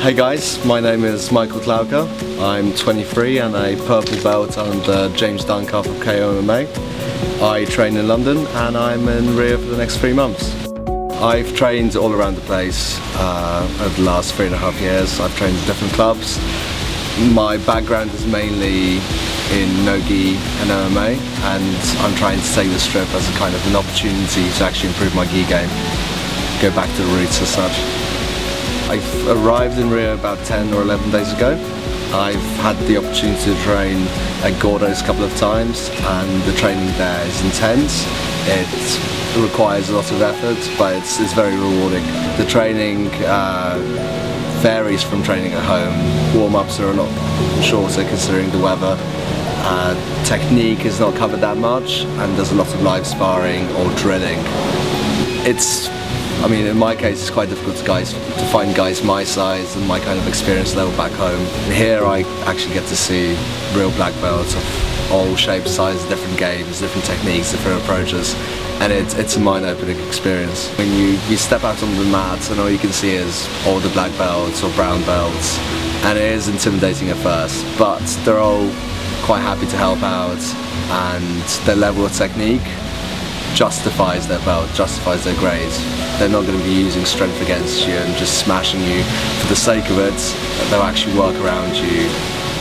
Hey guys, my name is Michael Tlalka. I'm 23 and a purple belt under James Duncalf of KO MMA. I train in London and I'm in Rio for the next three months. I've trained all around the place uh, over the last three and a half years. I've trained in different clubs. My background is mainly in no-gi and MMA and I'm trying to take the strip as a kind of an opportunity to actually improve my gi game, go back to the roots as such. I've arrived in Rio about 10 or 11 days ago. I've had the opportunity to train at Gordo's a couple of times and the training there is intense. It requires a lot of effort but it's, it's very rewarding. The training uh, varies from training at home. Warm-ups are a lot shorter considering the weather. Uh, technique is not covered that much and there's a lot of live sparring or drilling. It's I mean, in my case, it's quite difficult to, guys, to find guys my size and my kind of experience level back home. Here, I actually get to see real black belts of all shapes, sizes, different games, different techniques, different approaches, and it's it's a mind-opening experience. When you, you step out on the mat and all you can see is all the black belts or brown belts, and it is intimidating at first, but they're all quite happy to help out, and their level of technique justifies their belt, justifies their grade. They're not going to be using strength against you and just smashing you for the sake of it. They'll actually work around you,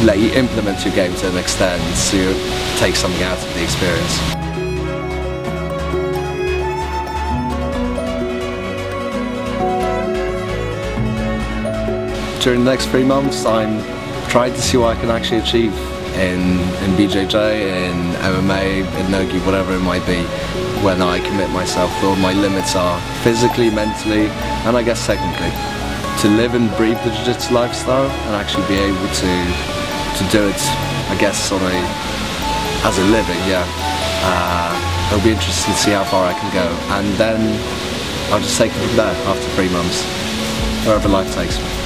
let you implement your game to an extent so you take something out of the experience. During the next three months, I'm trying to see what I can actually achieve in, in BJJ, in MMA, in Nogi, whatever it might be, when I commit myself, where my limits are physically, mentally, and I guess technically. To live and breathe the Jiu-Jitsu lifestyle and actually be able to to do it, I guess, on a as a living, yeah. Uh, it'll be interesting to see how far I can go, and then I'll just take it from there after three months, wherever life takes me.